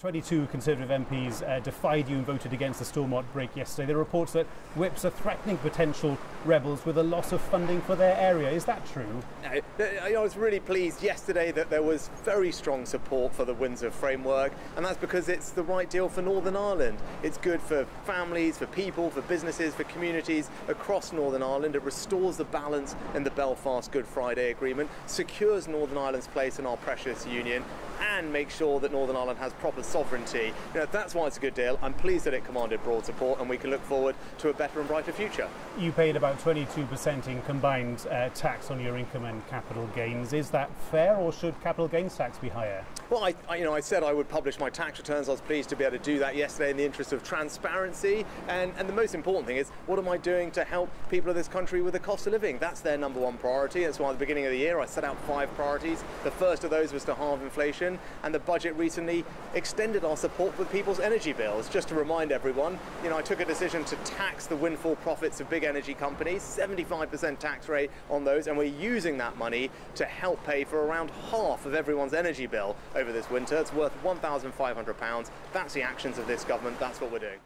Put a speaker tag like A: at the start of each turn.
A: 22 Conservative MPs uh, defied you and voted against the Stormont brake yesterday. There are reports that whips are threatening potential rebels with a loss of funding for their area. Is that true?
B: No, I was really pleased yesterday that there was very strong support for the Windsor framework, and that's because it's the right deal for Northern Ireland. It's good for families, for people, for businesses, for communities across Northern Ireland. It restores the balance in the Belfast Good Friday Agreement, secures Northern Ireland's place in our precious union, and makes sure that Northern Ireland has proper sovereignty. You know, that's why it's a good deal. I'm pleased that it commanded broad support and we can look forward to a better and brighter future.
A: You paid about 22% in combined uh, tax on your income and capital gains. Is that fair or should capital gains tax be higher?
B: Well, I, I, you know, I said I would publish my tax returns. I was pleased to be able to do that yesterday in the interest of transparency. And, and the most important thing is, what am I doing to help people of this country with the cost of living? That's their number one priority. That's why at the beginning of the year I set out five priorities. The first of those was to halve inflation, and the budget recently extended our support for people's energy bills. Just to remind everyone, you know, I took a decision to tax the windfall profits of big energy companies, 75% tax rate on those, and we're using that money to help pay for around half of everyone's energy bill over this winter. It's worth £1,500. That's the actions of this government. That's what we're doing.